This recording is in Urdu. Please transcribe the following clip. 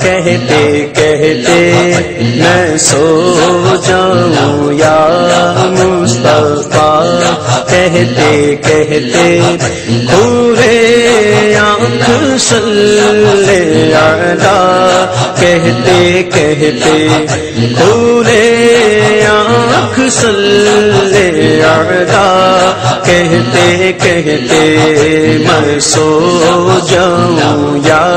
کہتے کہتے میں سو جاؤں یا مصطفیٰ، کہتے کہتے پورے آنکھ سلے آدھا کہتے کہتے پورے آنکھ سلے آدھا کہتے کہتے میں سو جاؤں یا